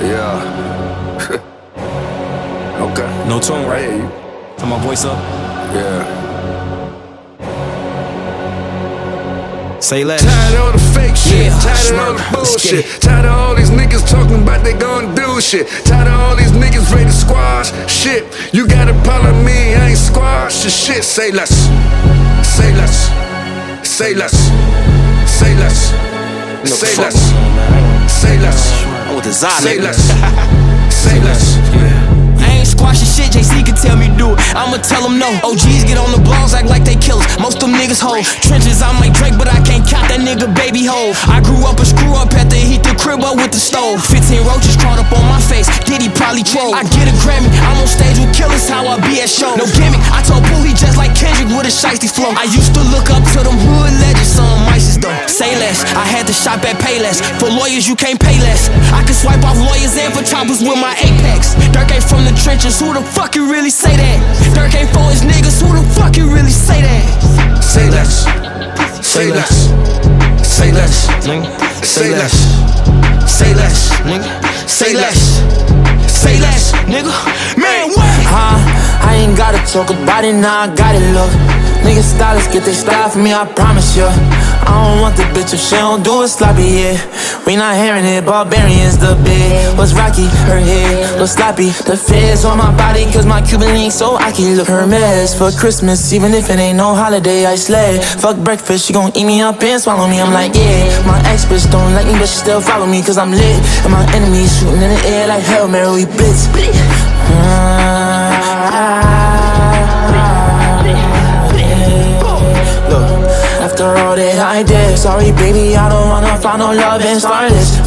Yeah. okay. No tone, right? Hey. Turn my voice up. Yeah. Say less. Tired of all the fake shit. Yeah, Tired of all the smirk. Let's get bullshit. Tired of all these niggas talking about they gon' do shit. Tired of all these niggas ready to squash shit. You got a problem me, I ain't squash the shit. Say less. Say less. Say less. Say less. Say fuck less. going on, man. Say less. I'm with Say less. Say less. I ain't squashing shit, JC can tell me do it. I'ma tell him no. OGs get on the blogs, act like they killers. Most them niggas hoes. Trenches, I might drink, but I can't count that nigga baby hole. I grew up a screw up at the heat the crib up with the stove. 15 roaches crawled up on my face. Diddy probably troll. I get a Grammy, I'm on stage with killers, how I be at shows. No gimmick, I told Pooh he just like Kendrick with a shiesty flow. I used to look up to them hood to shop at Payless. For lawyers, you can't pay less. I can swipe off lawyers and for choppers with my Apex. Durk ain't from the trenches, who the fuck you really say that? Durk ain't for his niggas, who the fuck you really say that? Say less. Say less. Say less. Say less. Say less. Nigga. Say less. Say less, nigga. Man, what? Huh? I ain't gotta talk about it, now I got it, look. Niggas stylists get their style from me, I promise you. I don't want the bitch if she don't do it sloppy, yeah. We not hearing it, barbarians the big. Was rocky, her head, was sloppy. The feds on my body, cause my Cuban link so I can look her mess. For Christmas, even if it ain't no holiday, I slay. Fuck breakfast, she gon' eat me up and swallow me. I'm like, yeah. My ex bitch don't like me, but she still follow me, cause I'm lit. And my enemies shooting in the air like Hail Mary, we blitz. Look, uh, that I did, sorry baby, I don't wanna find no love and start this.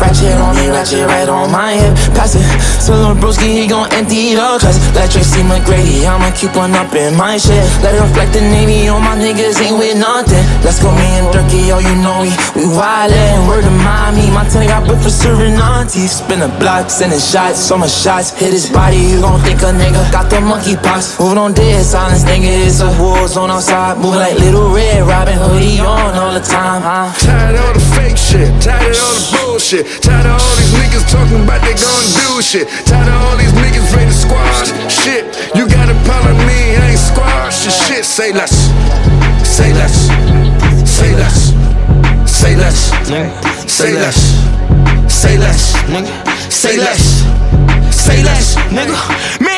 Ratchet on me, ratchet right on my hip. Pass it to Lil Broski, he gon' empty the cause Let Tracy McGrady, I'ma keep on up in my shit. Let it reflect the Navy all my niggas, ain't with nothing. Let's go, me and Durkio, oh, you know we, we wildin'. Word of mommy, my tongue got but for serving aunties. Spin a block, sending shots, so much shots. Hit his body, you gon' think a nigga got the monkey pox. Moving on dead silence, nigga, it's a war zone outside. Moving like Little Red, Robin Hoodie on all the time, huh? Tired of the fake shit. Tired of the bullshit. Tired of all these niggas talking about they gon' do shit. Tired of all these niggas ready to squash shit. You got a problem me, I ain't squash shit. Say less. Say less. Say less. Say less. Say less. Say less. Say less. Say less. nigga.